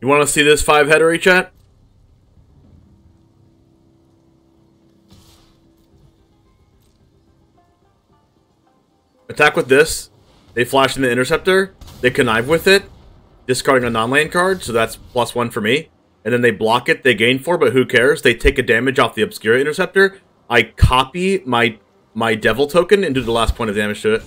You want to see this five headery chat? Attack with this. They flash in the interceptor. They connive with it, discarding a non-land card, so that's plus one for me. And then they block it. They gain four, but who cares? They take a damage off the Obscura interceptor. I copy my my Devil token and do the last point of damage to it.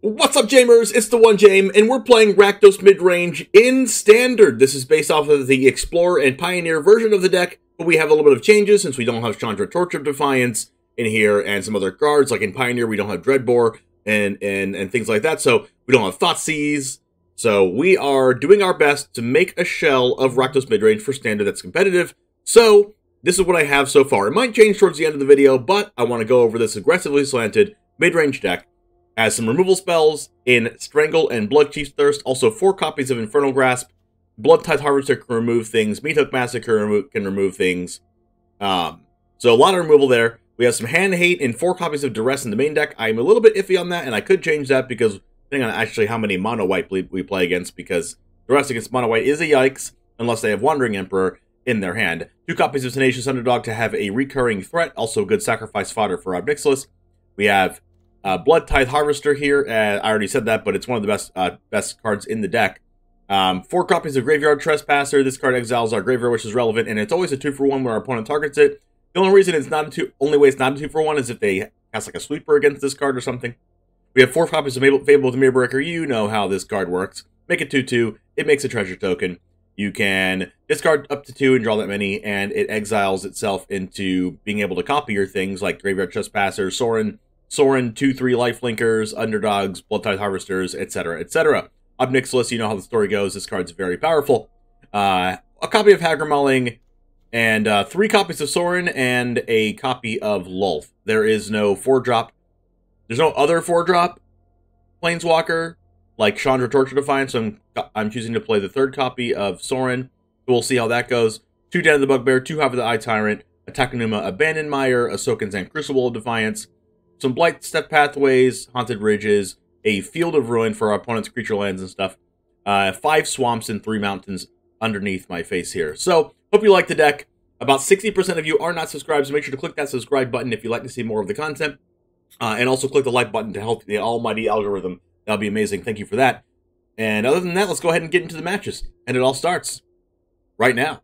What's up, Jamers? It's the one Jame, and we're playing Rakdos Midrange in Standard. This is based off of the Explorer and Pioneer version of the deck, but we have a little bit of changes since we don't have Chandra Torch of Defiance in here and some other cards. Like in Pioneer, we don't have Dreadbore and, and, and things like that, so we don't have Thoughtseize. So we are doing our best to make a shell of Rakdos Midrange for Standard that's competitive. So this is what I have so far. It might change towards the end of the video, but I want to go over this aggressively slanted mid-range deck has some removal spells in Strangle and Bloodchief's Thirst, also four copies of Infernal Grasp. Bloodtithe Harvester can remove things. Meathook Massacre can remove things. Um, so a lot of removal there. We have some Hand Hate and four copies of Duress in the main deck. I'm a little bit iffy on that, and I could change that because depending on actually how many mono white we play against, because Duress against mono white is a yikes unless they have Wandering Emperor in their hand. Two copies of Tenacious Underdog to have a recurring threat, also good sacrifice fodder for Ob Nixilis. We have uh, Bloodtithe Harvester here. Uh, I already said that, but it's one of the best uh, best cards in the deck. Um, four copies of Graveyard Trespasser. This card exiles our graveyard, which is relevant, and it's always a two for one when our opponent targets it. The only reason it's not a two, only way it's not a two for one is if they cast like a sweeper against this card or something. We have four copies of Fable, Fable the Mirrorbreaker. You know how this card works. Make it 2 2. It makes a treasure token. You can discard up to two and draw that many, and it exiles itself into being able to copy your things like Graveyard Trespasser, Sorin, Sorin, 2 3 Lifelinkers, Underdogs, Bloodtithe Harvesters, etc., etc. Ob Nixilis, you know how the story goes. This card's very powerful. Uh, a copy of Hagra Mauling, and uh, three copies of Sorin, and a copy of Lolth. There is no 4 drop. There's no other 4 drop Planeswalker like Chandra Torch of Defiance, so I'm, I'm choosing to play the third copy of Sorin. We'll see how that goes. Two Den of the Bugbear, two Hive of the Eye Tyrant, a Takenuma Abandoned Mire, a Sokenzan Crucible of Defiance, some Blightstep Pathways, Haunted Ridges, a Field of Ruin for our opponent's creature lands and stuff, uh, five swamps and three mountains underneath my face here. So, hope you like the deck. About 60% of you are not subscribed, so make sure to click that subscribe button if you'd like to see more of the content. Uh, and also click the like button to help the almighty algorithm. That'll be amazing. Thank you for that. And other than that, let's go ahead and get into the matches. And it all starts right now.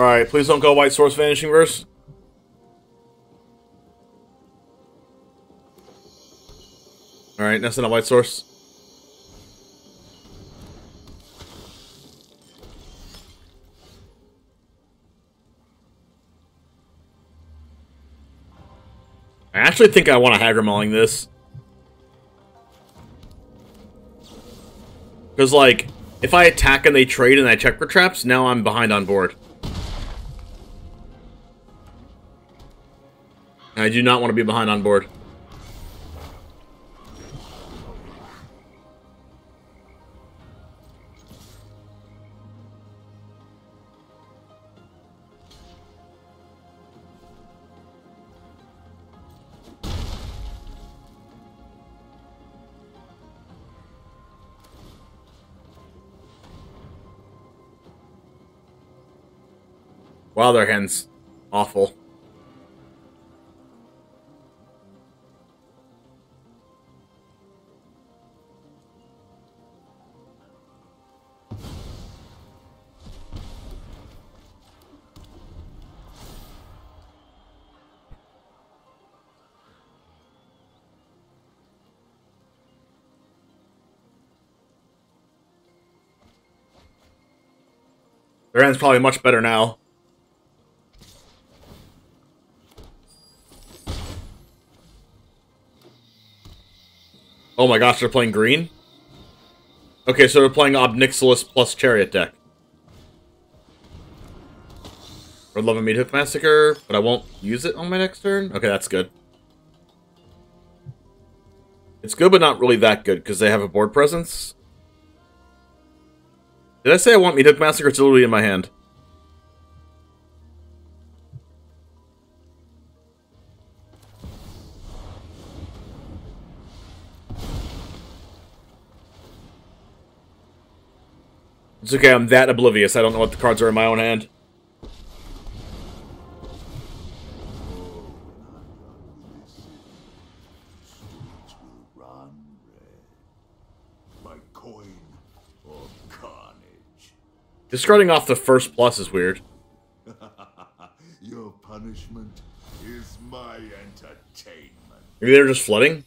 Alright, please don't go White Source Vanishing Verse. Alright, that's not a White Source. I actually think I want to Hagra Mauling this. Because, like, if I attack and they trade and I check for traps, now I'm behind on board. Do not want to be behind on board. Wow, their hands awful. Hand's probably much better now. Oh my gosh, they're playing green? Okay, so they're playing Ob Nixilis plus Chariot deck. Red Love and Meathook Massacre, but I won't use it on my next turn? Okay, that's good. It's good, but not really that good, because they have a board presence. Did I say I want Meathook Massacre? It's in my hand. It's okay, I'm that oblivious. I don't know what the cards are in my own hand. Discarding off the first plus is weird. Your punishment is my entertainment. Maybe they're just flooding?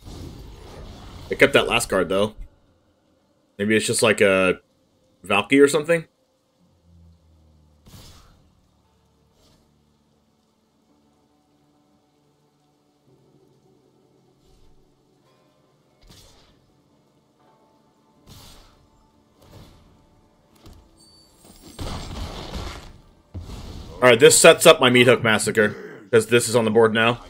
They kept that last card, though. Maybe it's just like a Valki or something? Alright, this sets up my Meathook Massacre, because this is on the board now.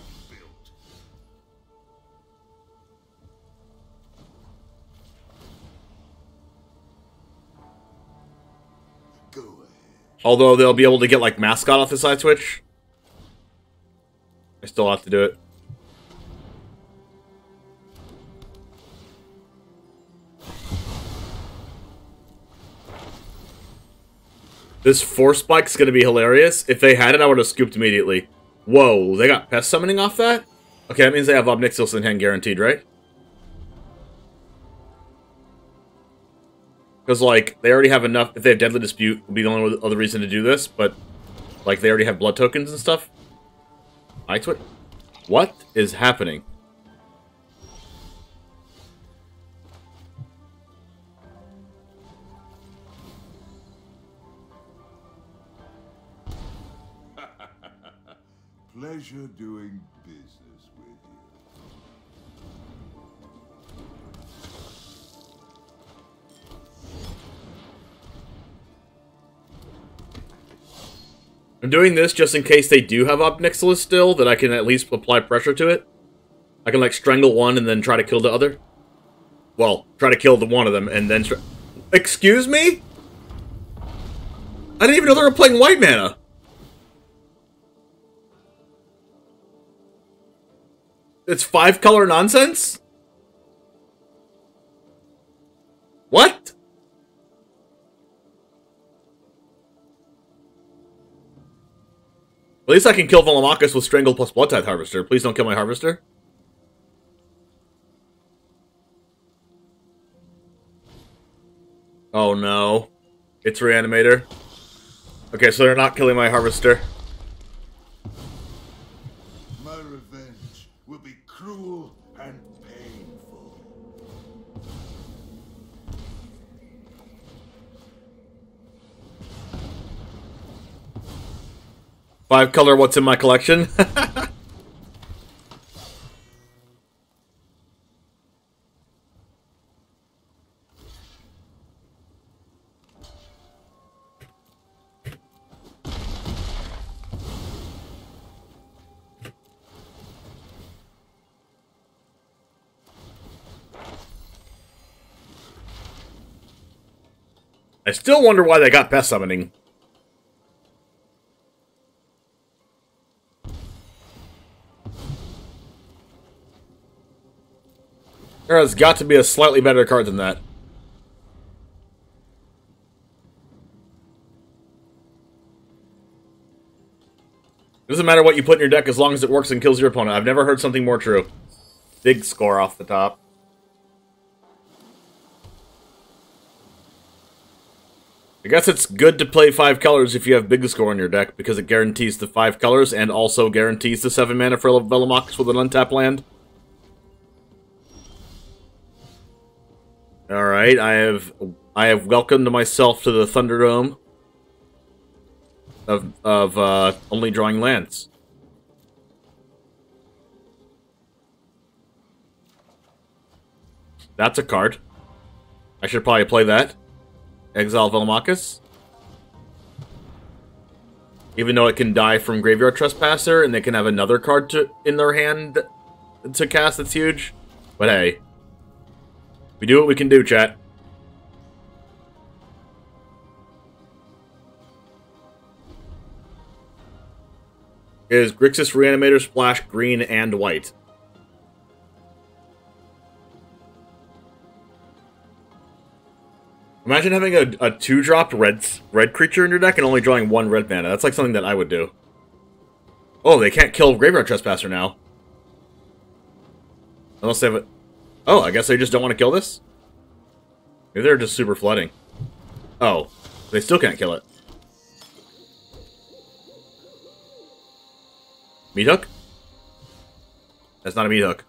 Although they'll be able to get, like, Mascot off the side switch. I still have to do it. This Force Spike's gonna be hilarious. If they had it, I would have scooped immediately. Whoa, they got Pest Summoning off that? Okay, that means they have Ob Nixilis in hand guaranteed, right? Because, like, they already have enough... If they have Deadly Dispute, would be the only other reason to do this, but, like, they already have blood tokens and stuff. I twit. What is happening? Pleasure doing business with you. I'm doing this just in case they do have Ob Nixilis still, that I can at least apply pressure to it. I can, like, strangle one and then try to kill the other. Well, try to kill the one of them and then... Excuse me? I didn't even know they were playing white mana. It's five color nonsense? What? At least I can kill Velomachus with Strangle plus Bloodtithe Harvester. Please don't kill my Harvester. Oh no. It's Reanimator. Okay, so they're not killing my Harvester. Five color what's in my collection. I still wonder why they got Pest Summoning. There has got to be a slightly better card than that. It doesn't matter what you put in your deck as long as it works and kills your opponent. I've never heard something more true. Big score off the top. I guess it's good to play five colors if you have big score in your deck, because it guarantees the five colors and also guarantees the seven mana for Velomachus with an untap land. Alright, I have I have welcomed myself to the Thunderdome. of of uh, only drawing lands. That's a card. I should probably play that. Exile Velomachus. Even though it can die from Graveyard Trespasser, and they can have another card to in their hand to cast that's huge. But hey. We do what we can do, chat. Is Grixis Reanimator Splash green and white? Imagine having a, a two-dropped red red creature in your deck and only drawing one red mana. That's like something that I would do. Oh, they can't kill Graveyard Trespasser now. Unless they have it. Oh, I guess they just don't want to kill this? Maybe they're just super flooding. Oh, they still can't kill it. Meat hook? That's not a meat hook.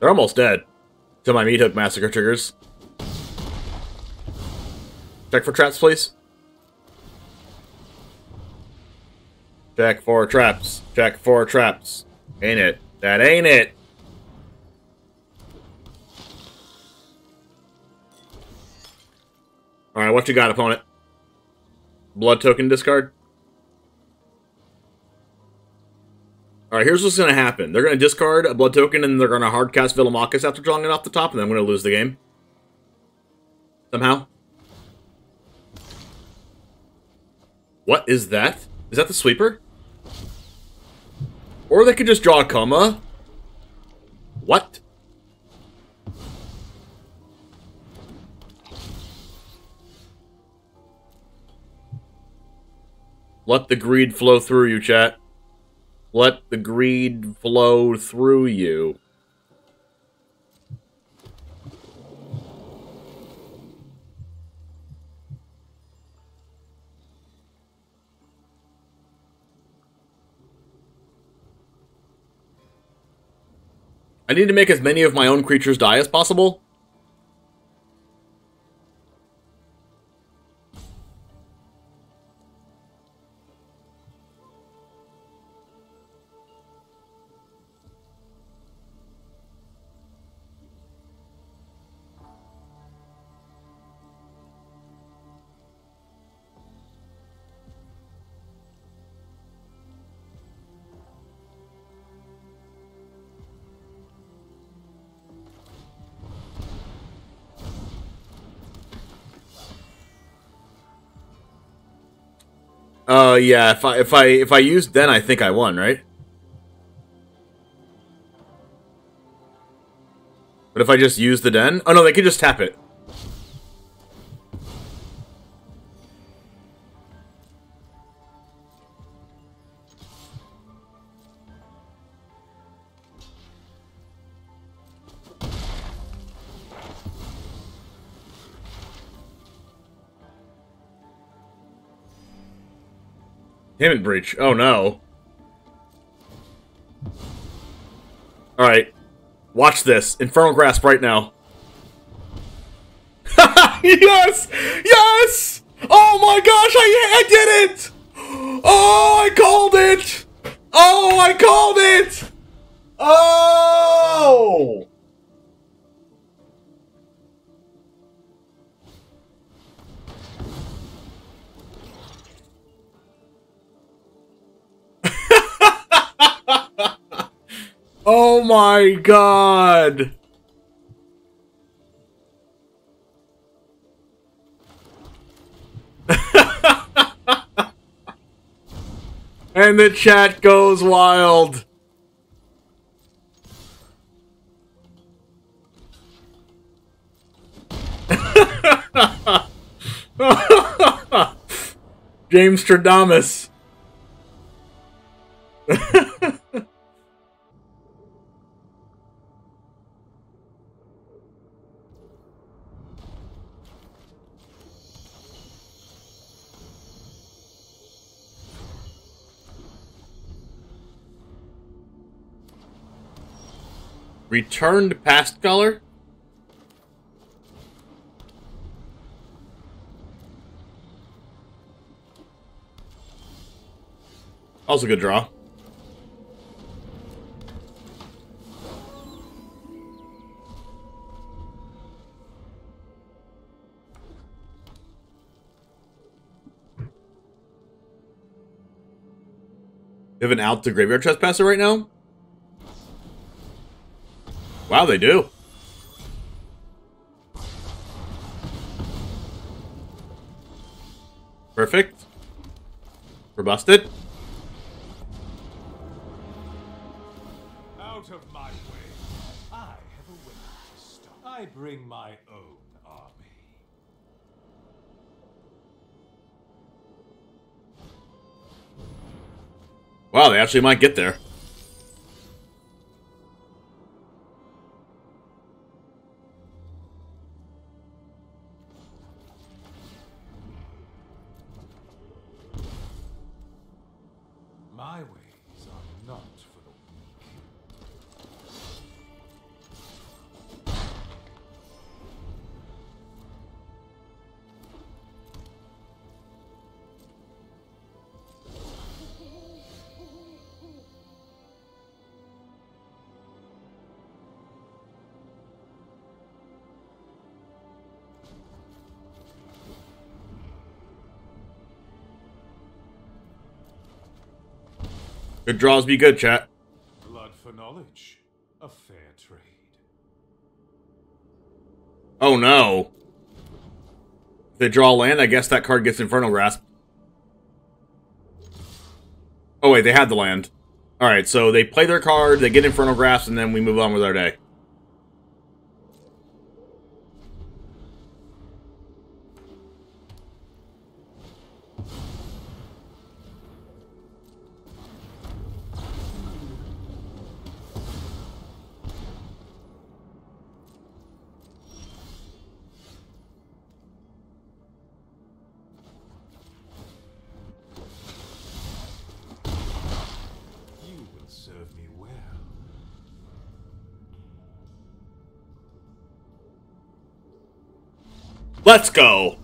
They're almost dead. Till my meathook massacre triggers. Check for traps, please. Check for traps. Check for traps. Ain't it? That ain't it. Alright, what you got, opponent? Blood token discard? Alright, here's what's going to happen. They're going to discard a blood token, and they're going to hardcast Velomachus after drawing it off the top, and then I'm going to lose the game. Somehow. What is that? Is that the sweeper? Or they could just draw a comma. What? Let the greed flow through you, chat. Let the greed flow through you. I need to make as many of my own creatures die as possible. Uh, yeah. If I if I if I used Den, I think I won, right? But if I just use the Den, oh no, they can just tap it. Himmet breach. Oh no. Alright. Watch this. Infernal Grasp right now. yes! Yes! Oh my gosh, I, I did it! Oh, I called it! Oh, I called it! Oh! Oh my god! and the chat goes wild. James Returned past color? Also good draw. They have an out to graveyard trespasser right now? Wow, they do. Perfect. We're busted. Out of my way. I have a way to stop. I bring my own army. Wow, they actually might get there. Good draws be good, chat. Blood for knowledge. A fair trade. Oh no. If they draw land, I guess that card gets Infernal Grasp. Oh wait, they had the land. Alright, so they play their card, they get Infernal Grasp, and then we move on with our day. Let's go!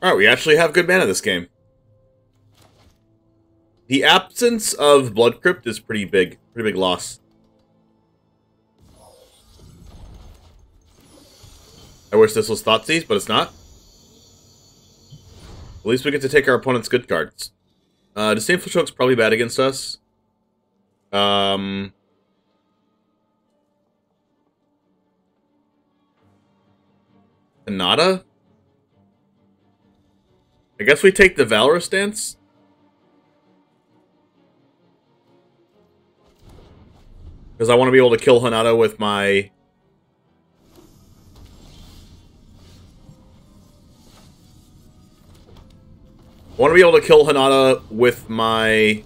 Alright, we actually have good mana this game. The absence of Blood Crypt is pretty big. Pretty big loss. I wish this was Thoughtseize, but it's not. At least we get to take our opponent's good cards. Uh, Disdainful Stroke's probably bad against us. Um... Nada? I guess we take the Valorous stance? Because I want to be able to kill Hinata with my... I want to be able to kill Hinata with my...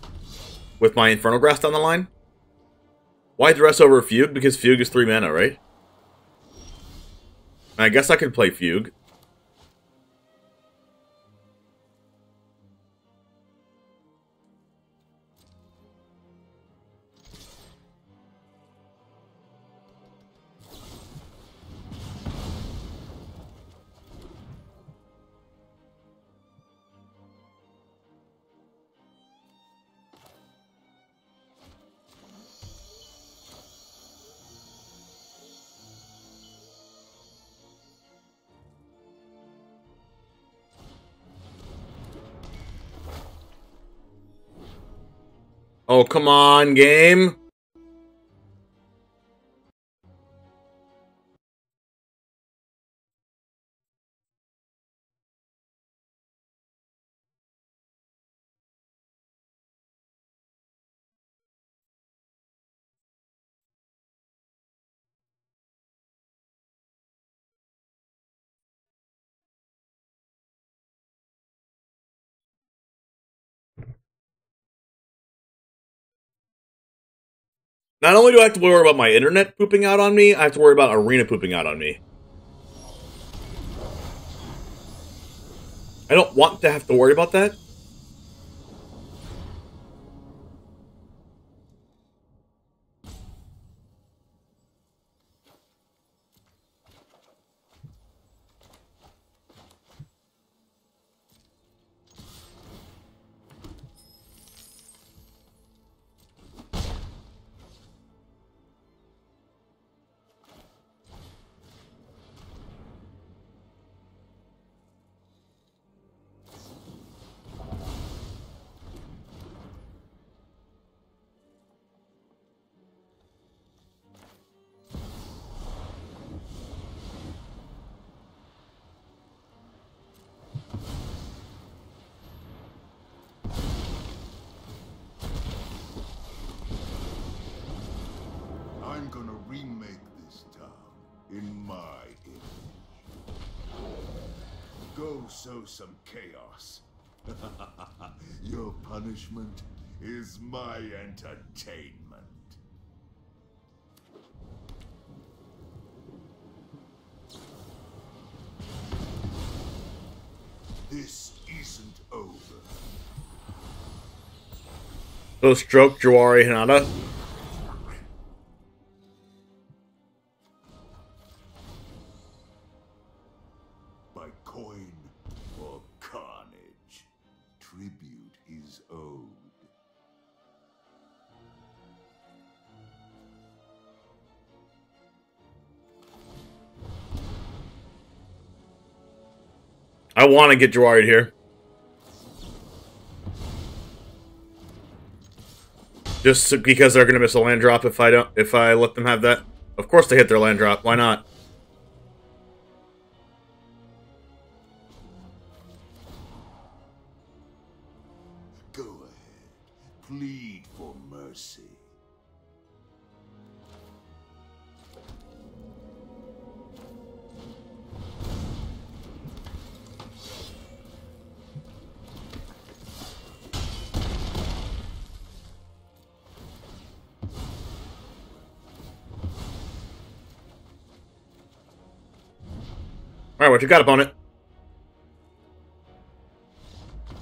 With my Infernal Grasp down the line. Why Duress over Fugue? Because Fugue is 3 mana, right? I guess I could play Fugue. Oh, come on, game. Not only do I have to worry about my internet pooping out on me, I have to worry about Arena pooping out on me. I don't want to have to worry about that. Some chaos. Your punishment is my entertainment. This isn't over. So stroke Jawari Hinata. I want to get Jawari here. Just because they're gonna miss a land drop if I don't if I let them have that. Of course they hit their land drop. Why not? What you got, opponent?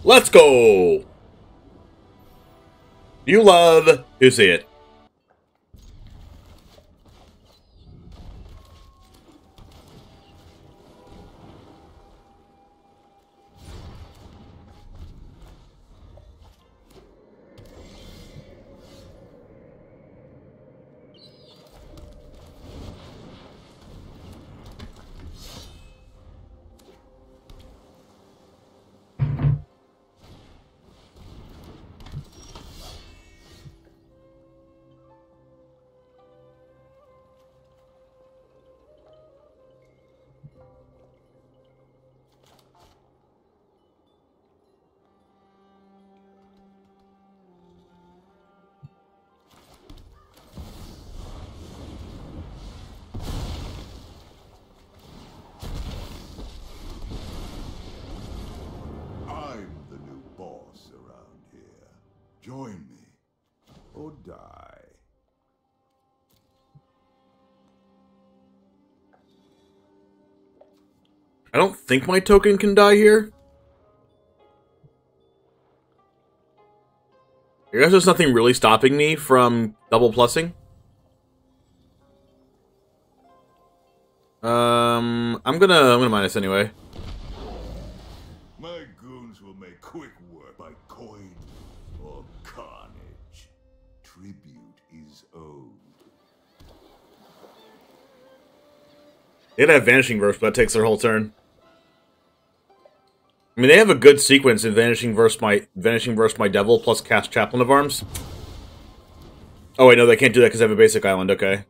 Let's go. You love to see it. Think my token can die here. I guess there's nothing really stopping me from double plussing. Um, I'm gonna I'm gonna minus anyway. My goons will make quick work by coin or carnage. Tribute is owed. They'd have vanishing verse, but that takes their whole turn. I mean, they have a good sequence in vanishing verse my vanishing verse my devil plus cast chaplain of alms. Oh wait, no, they can't do that because they have a basic island. Okay.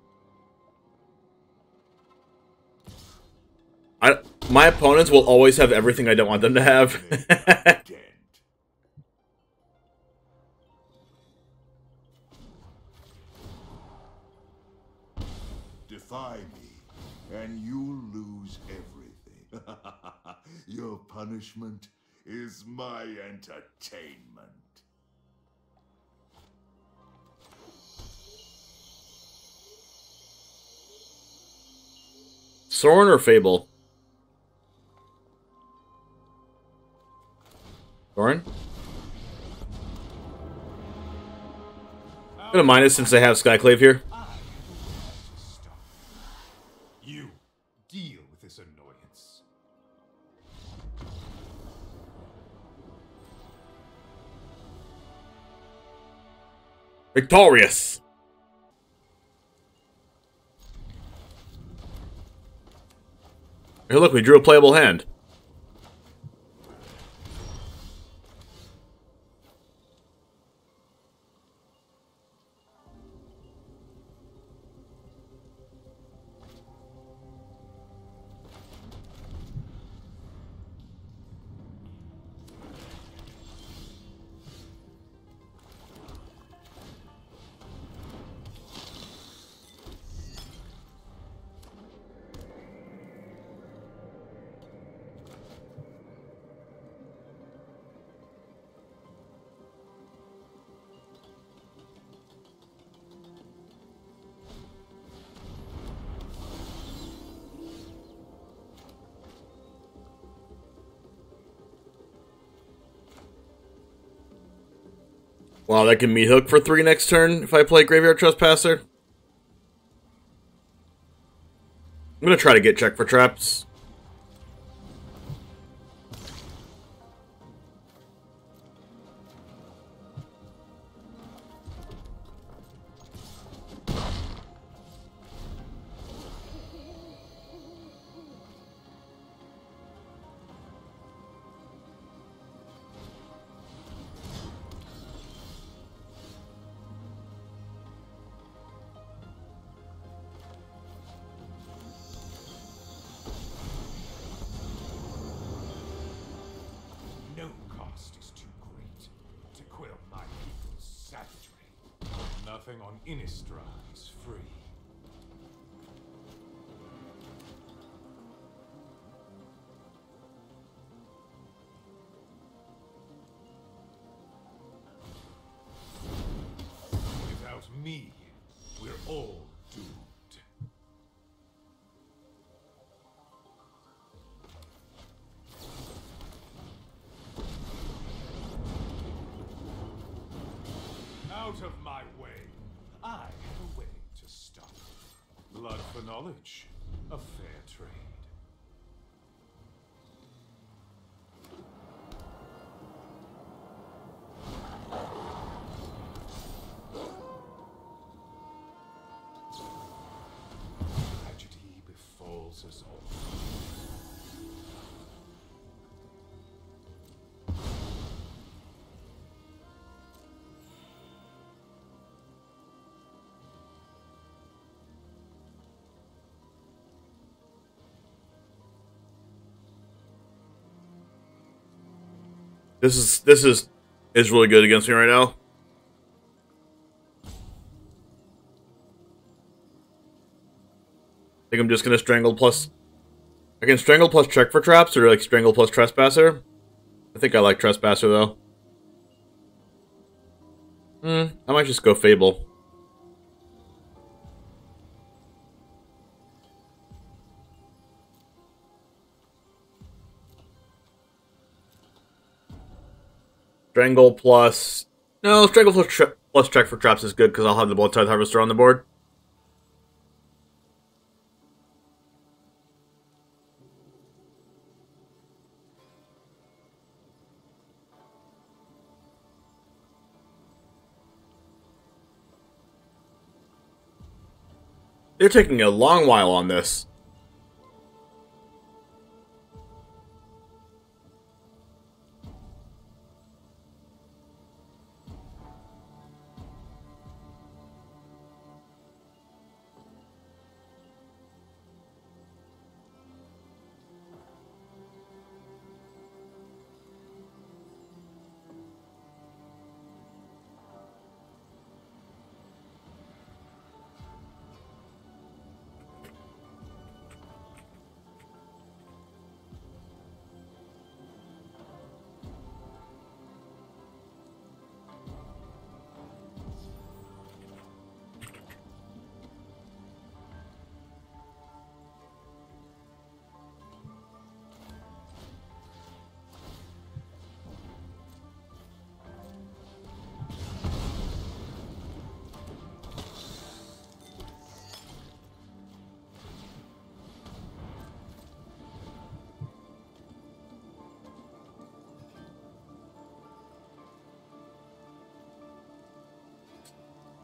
I my opponents will always have everything I don't want them to have. Your punishment is my entertainment. Sorin or Fable? Sorin? I'm gonna minus since they have Skyclave here. Victorious! Hey, look, we drew a playable hand. Wow, that can meat hook for three next turn if I play Graveyard Trespasser. I'm gonna try to get check for traps. For knowledge. A fair trade. Tragedy befalls us all. This is this is is really good against me right now. I think I'm just gonna strangle plus. I can strangle plus check for traps or like strangle plus trespasser. I think I like trespasser though. Hmm, I might just go fable. Strangle plus... No, Strangle plus, tra plus check for traps is good because I'll have the Bloodtithe Harvester on the board. They're taking a long while on this.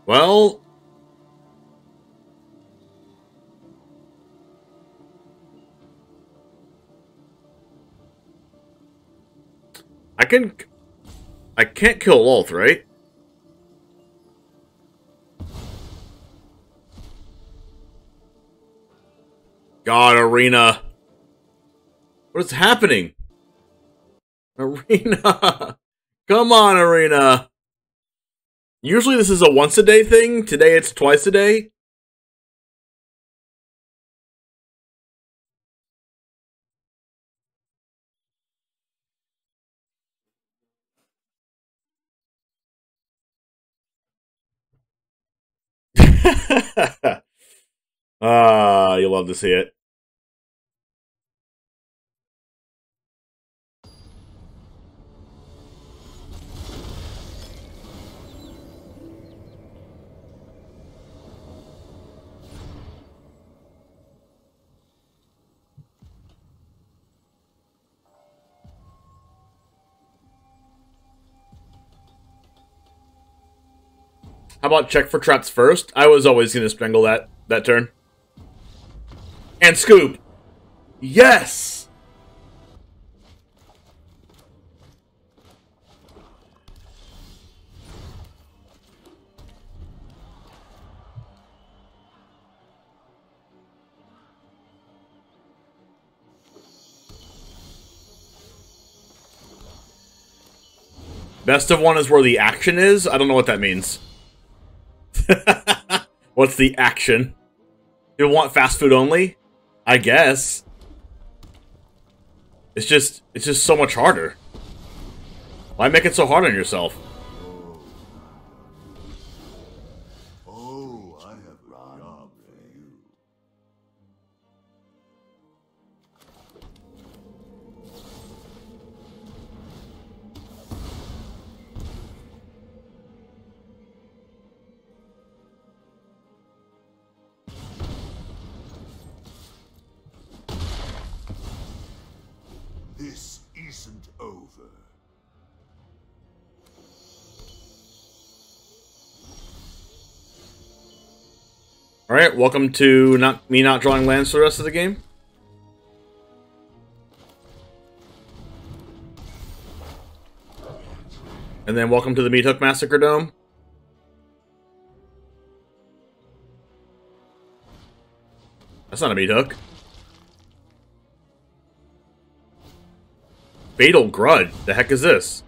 Well... I can... I can't kill Lolth, right? God, Arena. What is happening? Arena. Come on, Arena. Usually this is a once a day thing. Today it's twice a day. Ah, you love to see it. How about check for traps first? I was always going to strangle that, that turn. And scoop. Yes! Best of one is where the action is? I don't know what that means. What's the action? You want fast food only? I guess. It's just, it's just so much harder. Why make it so hard on yourself? Alright, welcome to not me not drawing lands for the rest of the game. And then welcome to the Meathook Massacre Dome. That's not a meat hook. Fatal Grudge. The heck is this?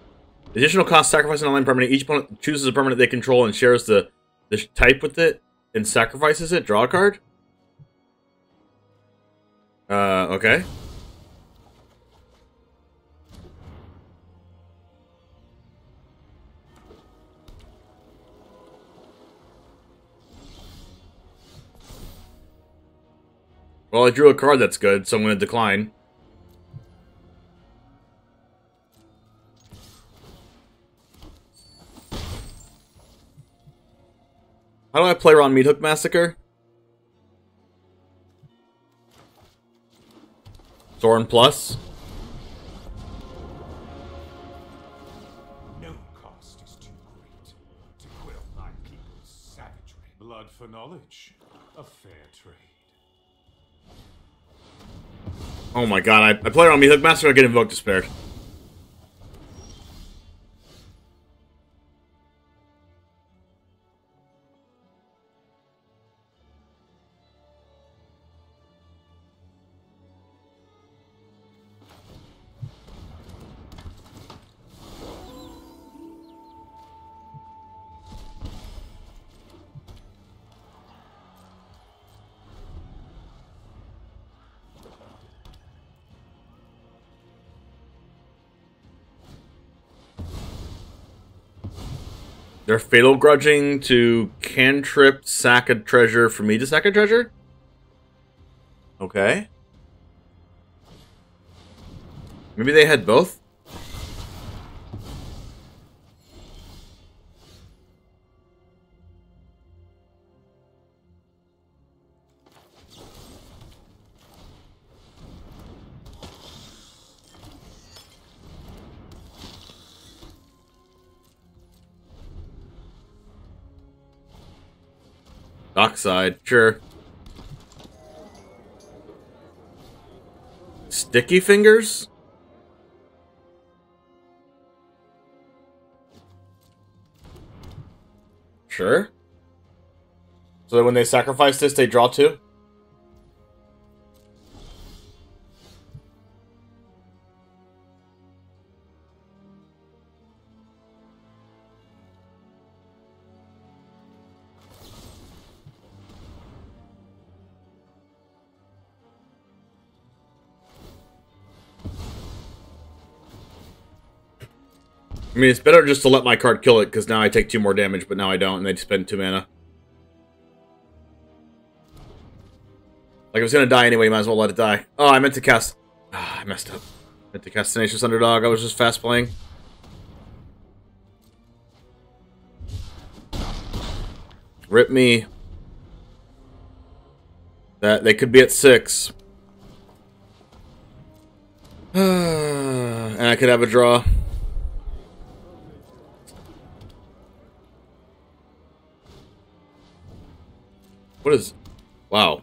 Additional cost sacrificing a land permanent. Each opponent chooses a permanent they control and shares the, the type with it and sacrifices it. Draw a card? Uh, okay. Well, I drew a card that's good, so I'm going to decline. How do I play around Meathook Massacre? Thorn Plus. No cost is too great to quell my people's savagery. Blood for knowledge, a fair trade. Oh my god, I, I play around Meathook Massacre, I get Invoked Despair. Fatal grudging to cantrip sack a treasure for me to sack a treasure? Okay. Maybe they had both? Dockside, sure. Sticky fingers? Sure. So when they sacrifice this, they draw two? I mean, it's better just to let my card kill it, because now I take two more damage, but now I don't, and they spend two mana. Like, I was gonna die anyway, might as well let it die. Oh, I meant to cast... Ah, I messed up. I meant to cast Tenacious Underdog, I was just fast playing. Rip me. That They could be at six. and I could have a draw. What is... Wow.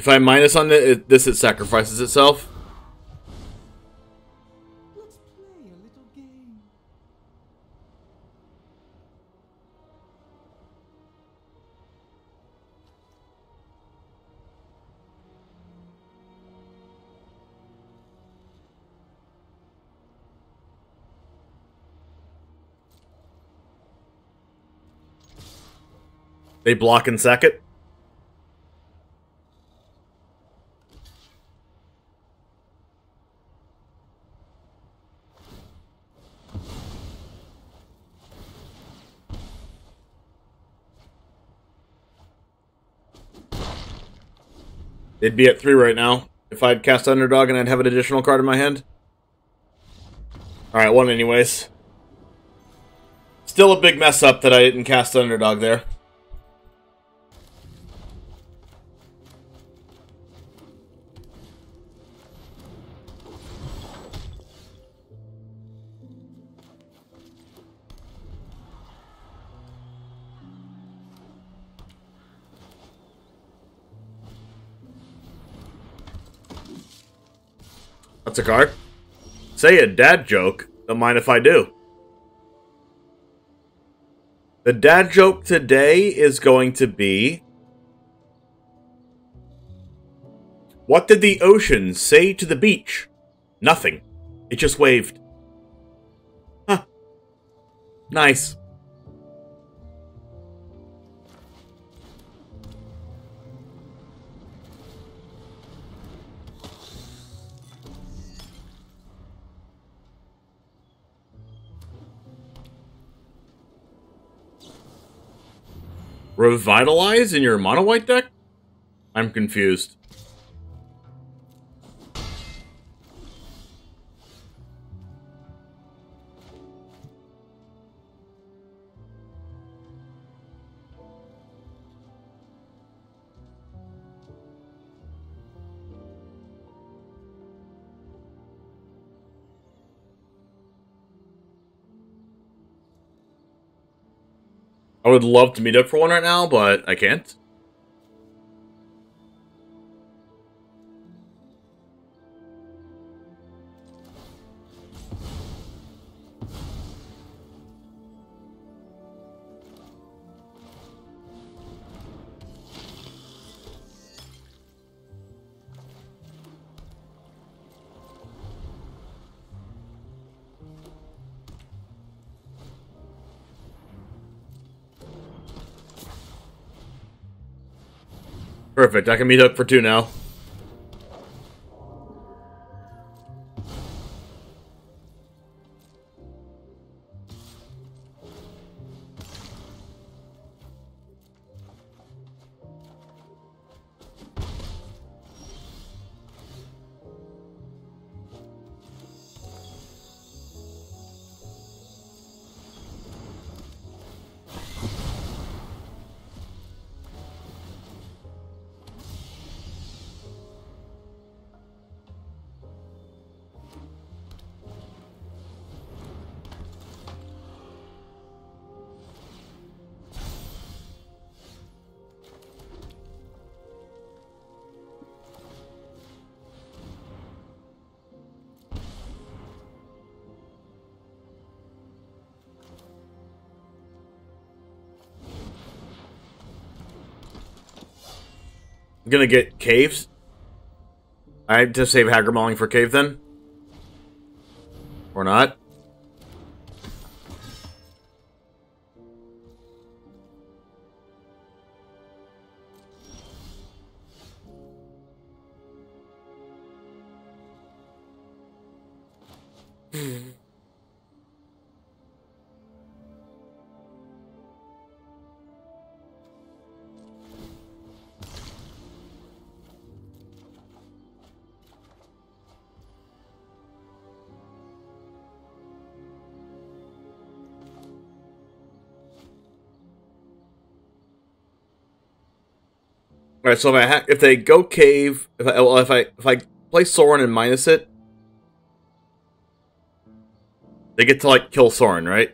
If I minus on it, it, this, it sacrifices itself. Let's play a little game. They block and sack it. They'd be at three right now. If I'd cast Underdog and I'd have an additional card in my hand. Alright, one anyways. Still a big mess up that I didn't cast Underdog there. Card. Say a dad joke. Don't mind if I do. The dad joke today is going to be What did the ocean say to the beach? Nothing. It just waved. Huh. Nice. Revitalize in your mono white deck? I'm confused. I would love to meet up for one right now, but I can't. Perfect. I can meet up for two now. Gonna get caves. I have to save Hagra Mauling for cave then. Or not. All right, so if I if they go cave, if I well, if I if I play Sorin and minus it, they get to like kill Sorin, right?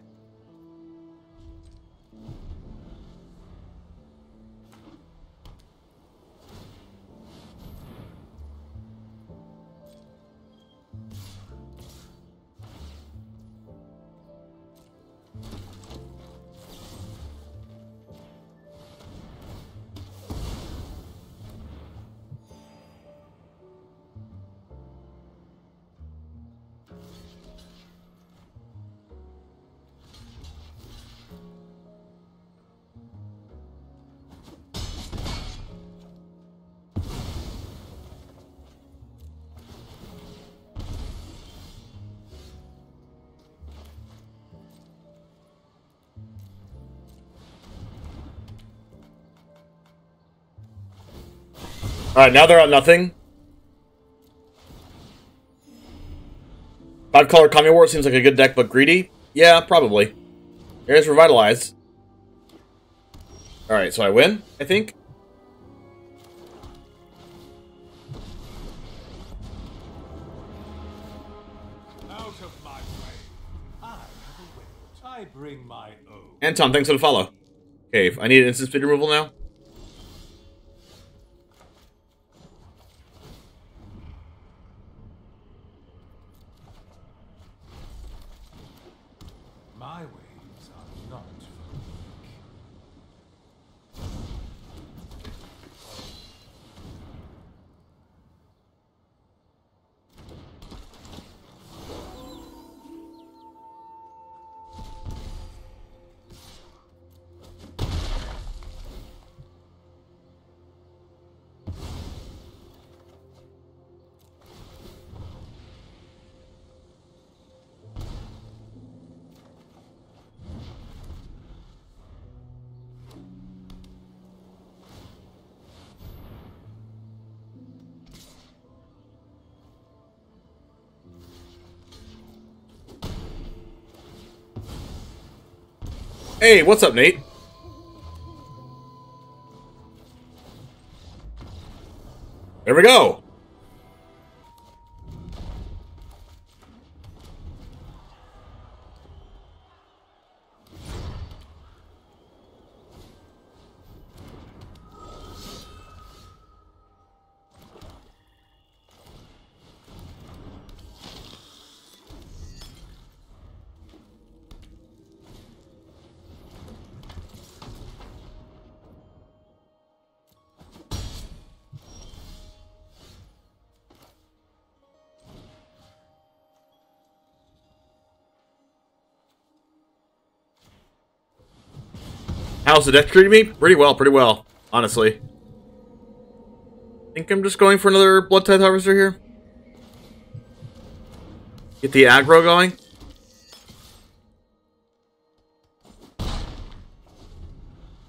All right, now they're on nothing. Five color Kami War seems like a good deck, but greedy? Yeah, probably. Here's Revitalize. Alright, so I win, I think. Out of my way. I have a. I bring my own. Anton, thanks for the follow. Cave. I need instant speed removal now. Hey, what's up, Nate? There we go. How's the deck treating me? Pretty well, pretty well, honestly. Think I'm just going for another Bloodtithe Harvester here. Get the aggro going.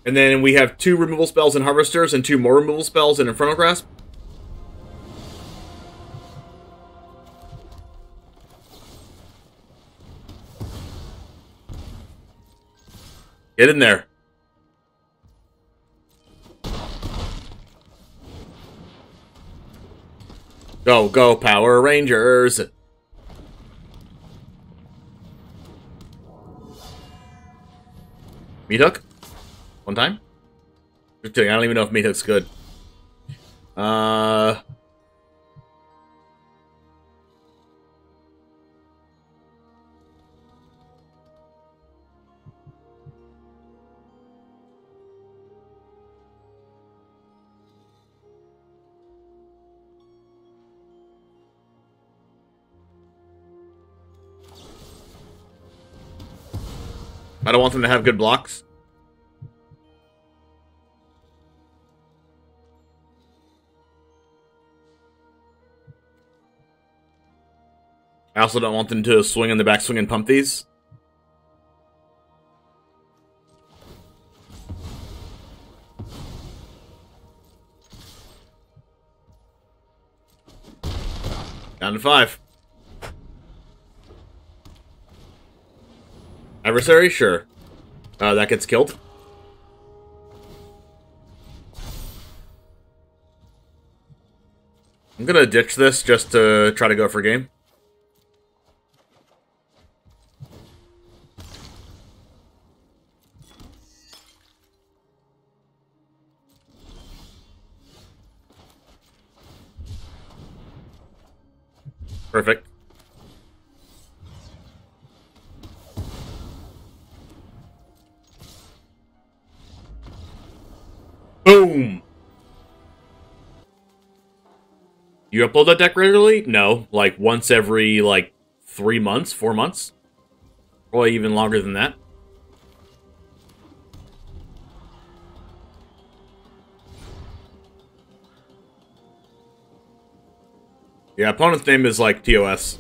And then we have two removal spells in Harvesters and two more removal spells in Infernal Grasp. Get in there. Go, go, Power Rangers! Meathook? One time? I don't even know if Meathook's good. Uh... I don't want them to have good blocks. I also don't want them to swing in the backswing and pump these. Down to five. Adversary? Sure. Uh, that gets killed. I'm gonna ditch this just to try to go for game. Perfect. You upload that deck regularly? No, like once every like three months, four months, or even longer than that. Yeah, opponent's name is like TOS.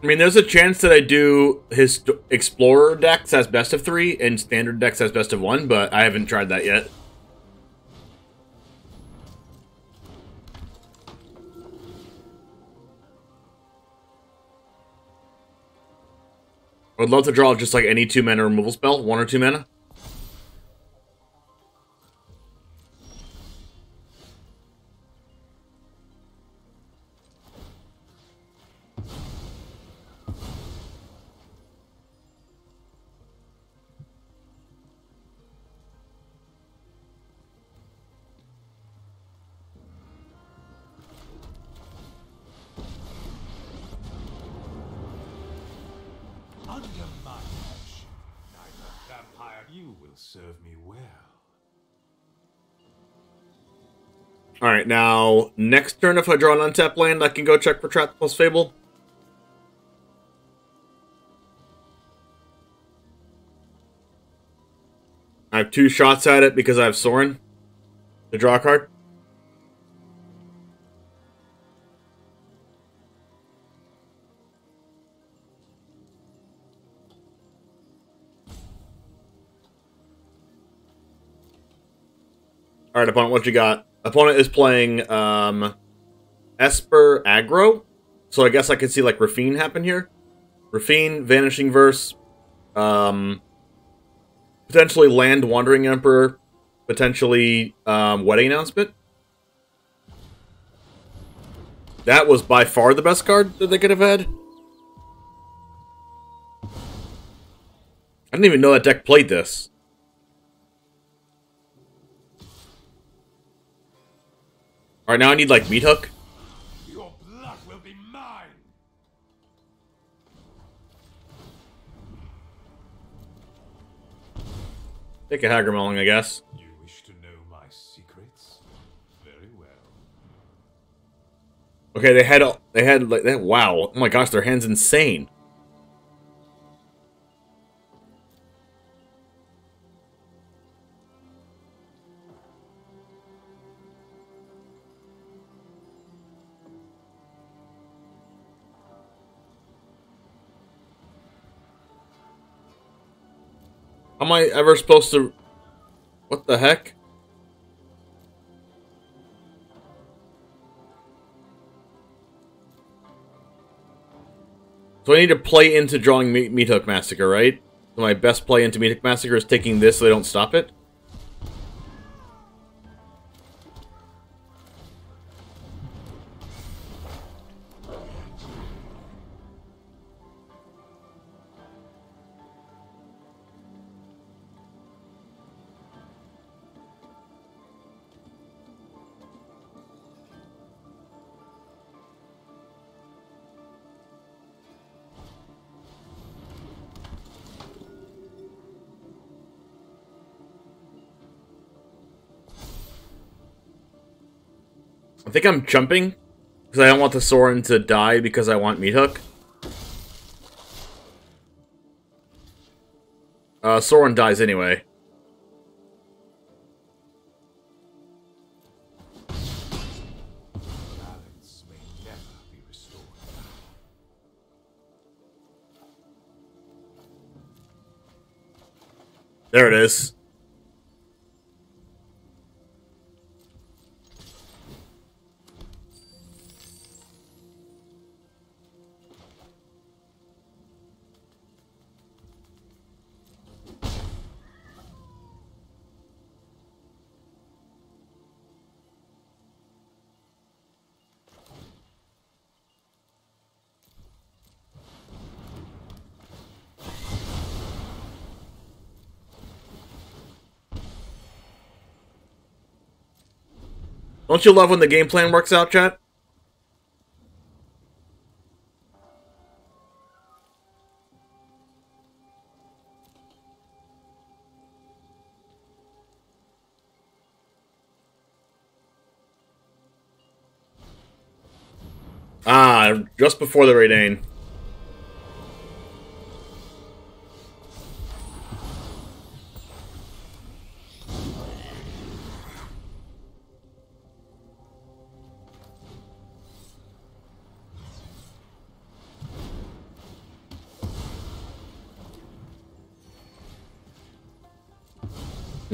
I mean, there's a chance that I do his Explorer decks as best of three and standard decks as best of one, but I haven't tried that yet. I would love to draw just like any two mana removal spell, one or two mana. Alright, now, next turn if I draw an untapped land, I can go check for Trap plus Fable. I have two shots at it because I have Sorin to draw card. Alright, opponent, what you got? Opponent is playing um, Esper aggro. So I guess I could see like Raffine happen here. Raffine, Vanishing Verse, um, potentially Land Wandering Emperor, potentially um, Wedding Announcement. That was by far the best card that they could have had. I didn't even know that deck played this. Alright, now I need like Meathook. Your blood will be mine. Take a Hagra Mauling, I guess. You wish to know my secrets? Very well. Okay, they had they had like that. Wow! Oh my gosh, their hand's insane. How am I ever supposed to? What the heck? So I need to play into drawing Meat, Hook Massacre, right? So my best play into Meathook Massacre is taking this so they don't stop it? I think I'm jumping because I don't want the Sorin to die because I want Meathook. Uh, Sorin dies anyway. There it is. Don't you love when the game plan works out, chat? Ah, just before the Raidane.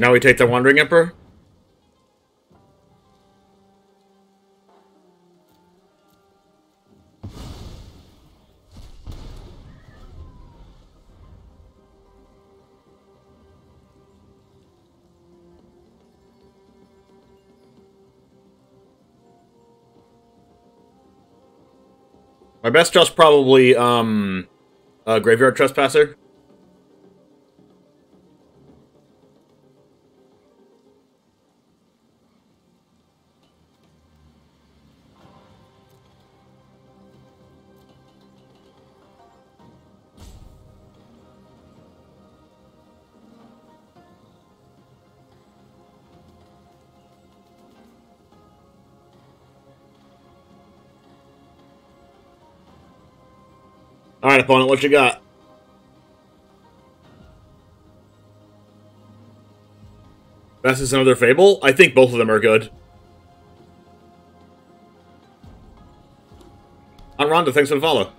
Now we take the Wandering Emperor? My best trust probably um uh, Graveyard Trespasser. Right, it. what you got? Best is another Fable? I think both of them are good. On Ronda, thanks for the follow.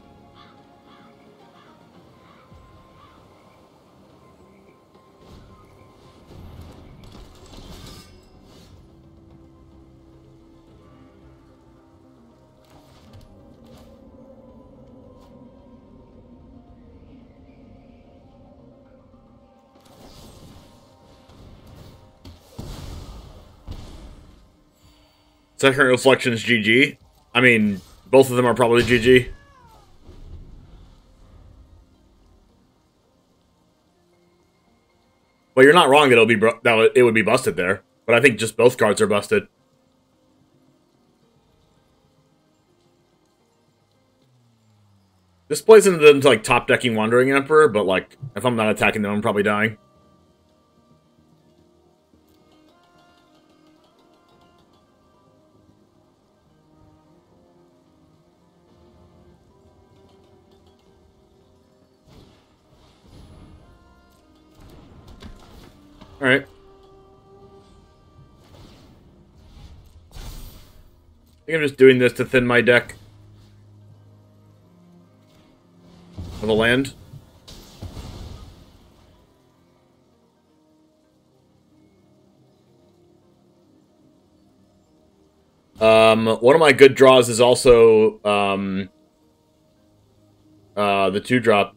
Second reflection is GG. I mean, both of them are probably GG. Well, you're not wrong that it'll be that it would be busted there, but I think just both cards are busted. This plays into like top decking Wandering Emperor, but like if I'm not attacking them, I'm probably dying. Alright. I think I'm just doing this to thin my deck. Of the land. Um, one of my good draws is also um, uh, the two drop.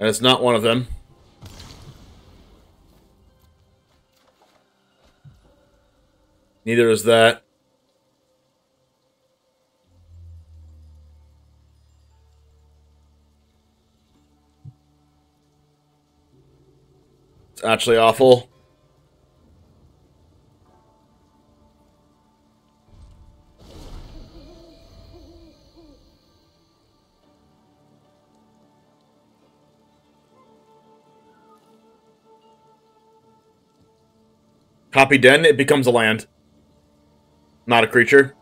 And it's not one of them. Neither is that. It's actually awful. Copy Den, it becomes a land. Not a creature.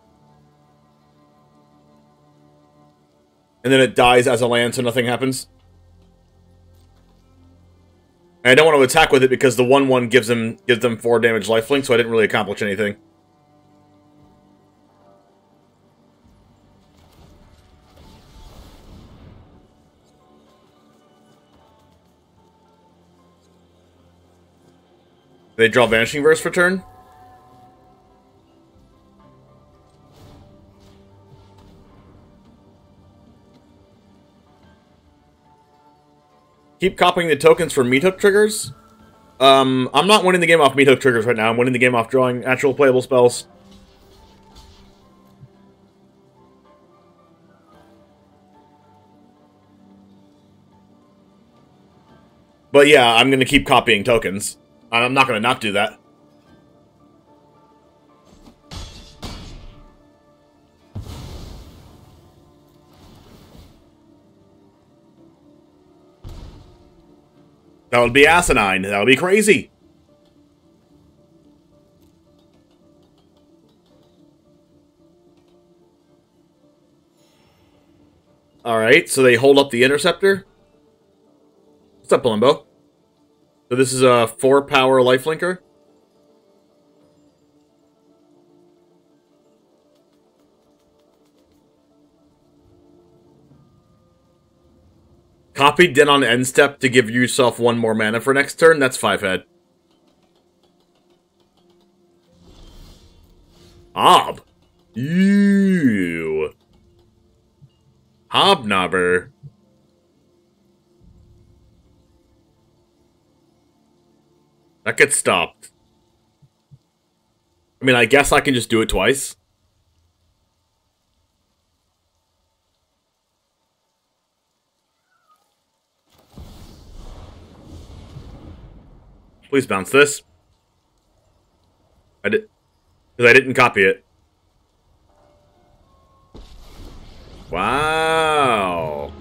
And then it dies as a land, so nothing happens. And I don't want to attack with it because the 1-1 gives them gives them 4 damage lifelink, so I didn't really accomplish anything. They draw Vanishing Verse for turn? Keep copying the tokens for meathook triggers? Um, I'm not winning the game off meathook triggers right now. I'm winning the game off drawing actual playable spells. But yeah, I'm going to keep copying tokens. I'm not going to not do that. That would be asinine. That would be crazy. Alright, so they hold up the interceptor. What's up, Limbo? So this is a four power lifelinker. Copy Den on end step to give yourself one more mana for next turn. That's five head. Ob. Ew. Hobnobber. That gets stopped. I mean, I guess I can just do it twice. Please bounce this. I did because I didn't copy it. Wow.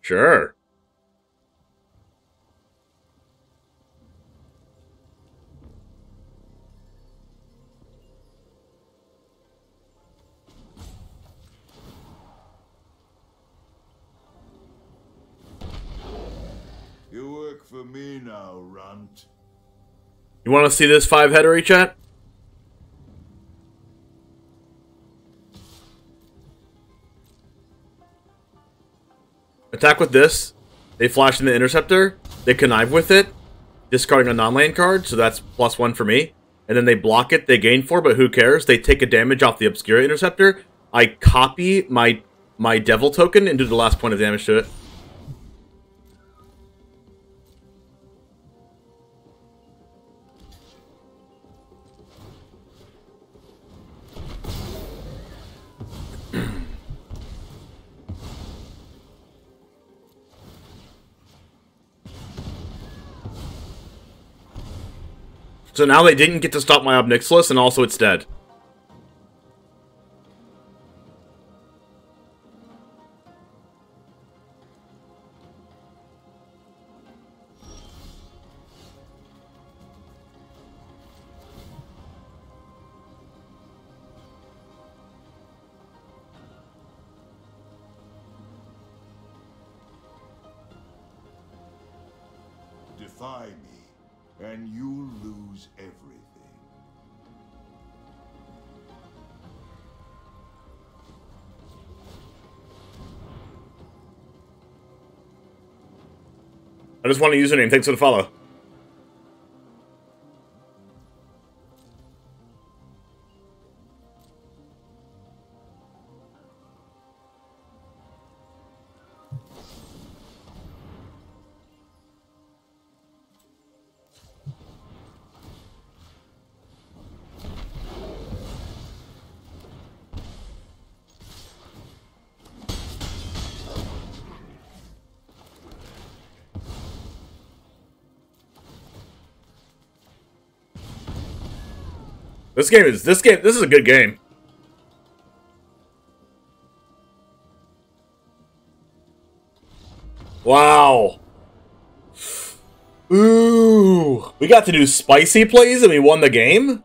You for me now, Runt. You want to see this five headery chat? Attack with this. They flash in the interceptor. They connive with it, discarding a non-land card, so that's plus one for me. And then they block it. They gain four, but who cares? They take a damage off the Obscura interceptor. I copy my my Devil token and do the last point of damage to it. So now they didn't get to stop my Ob Nixilis, and also it's dead. I just want a username. Thanks for the follow. This game is this game. This is a good game. Wow. Ooh, we got to do spicy plays and we won the game?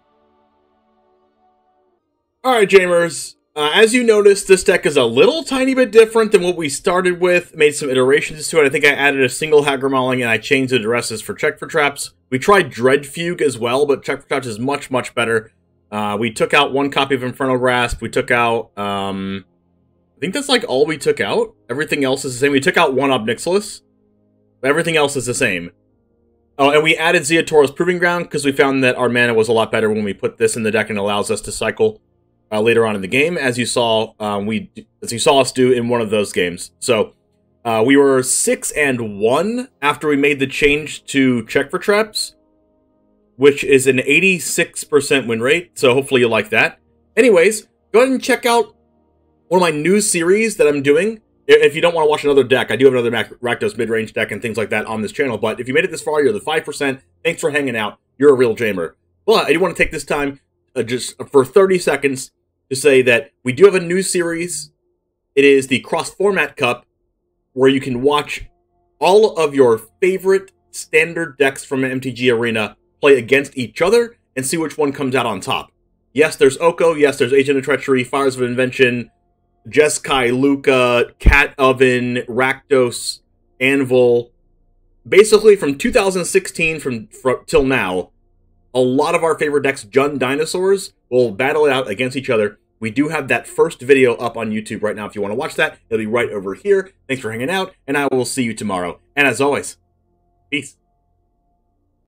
Alright, Jamers. Uh, as you noticed, this deck is a little tiny bit different than what we started with. Made some iterations to it. I think I added a single Hagra Mauling and I changed the Duresses for Check for Traps. We tried Dread Fugue as well, but Check for Traps is much, much better. Uh, we took out one copy of Infernal Grasp. We took out, um, I think that's like all we took out. Everything else is the same. We took out one Ob Nixilis. Everything else is the same. Oh, and we added Ziatora's Proving Ground because we found that our mana was a lot better when we put this in the deck and allows us to cycle uh, later on in the game, as you saw um, we as you saw us do in one of those games. So uh, we were six and one after we made the change to check for traps, which is an 86% win rate. So hopefully you like that. Anyways, go ahead and check out one of my new series that I'm doing. If you don't want to watch another deck, I do have another Mac- Rakdos mid-range deck and things like that on this channel. But if you made it this far, you're the 5%. Thanks for hanging out. You're a real Jamer. But I do want to take this time uh, just for 30 seconds to say that we do have a new series. It is the Cross Format Cup, where you can watch all of your favorite standard decks from MTG Arena play against each other and see which one comes out on top. Yes, there's Oko. Yes, there's Agent of Treachery, Fires of Invention, Jeskai, Lukka, Cat Oven, Rakdos, Anvil. Basically, from 2016 from, from till now, a lot of our favorite decks, Jund Dinosaurs, will battle it out against each other. We do have that first video up on YouTube right now if you want to watch that. It'll be right over here. Thanks for hanging out, and I will see you tomorrow. And as always, peace.